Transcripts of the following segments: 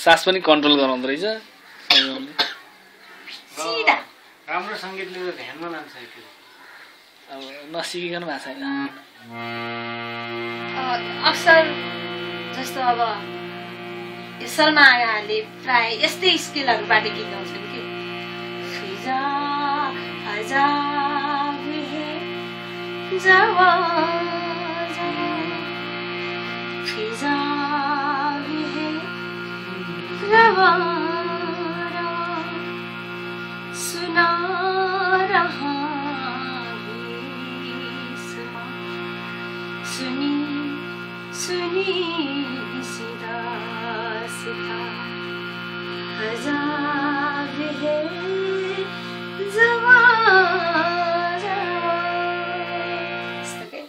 सास पनि कन्ट्रोल गराउँदो रहेछ। सिधा। राम्रो सङ्गीतले त ध्यानमा लान्छ त्यो। अब नसिकिकन भएको छैन। अक्सर जस्तो अब सलमा आगाहरूले प्राय यस्तै स्किलहरूबाट गीत गाउँछन् कि। फिजा सुना रहा है समा सुनी सुनी इसी दास्ता हजार है जवा जवा यस्तो के?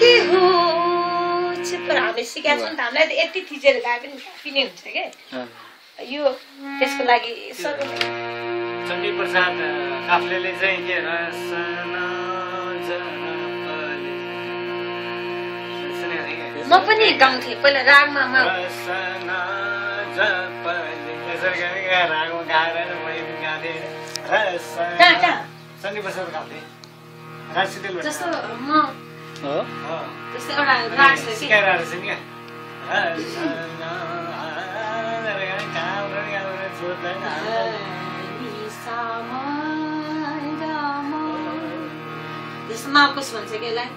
के हो? पर हामीले सिकाएको छौँ नि त हामीलाई त यति थिचेर गाए पनि नै हुन्छ क्या यो त्यसको लागि चण्डी प्रसाद चाहिँ के? म पनि गाउँथेँ पहिला रागमा गाएर मैले चण्डी प्रसाद गाउँथेँ जस्तो म। जस्तो एउटा राग छ जस्तो माकुस भन्छ कि यसलाई?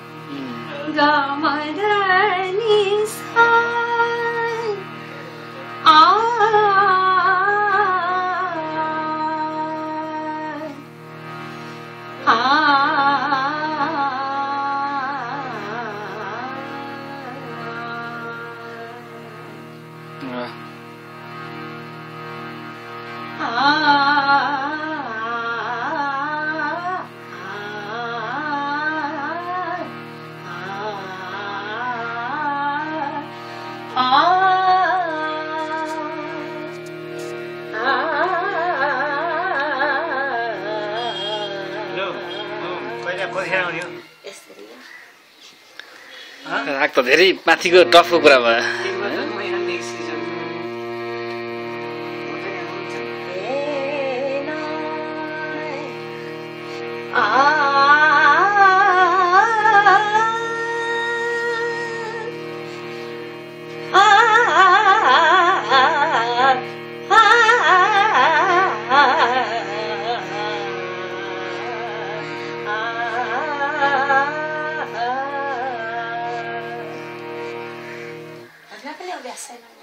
त धेरै माथिको टफको कुरा भयो propia cena.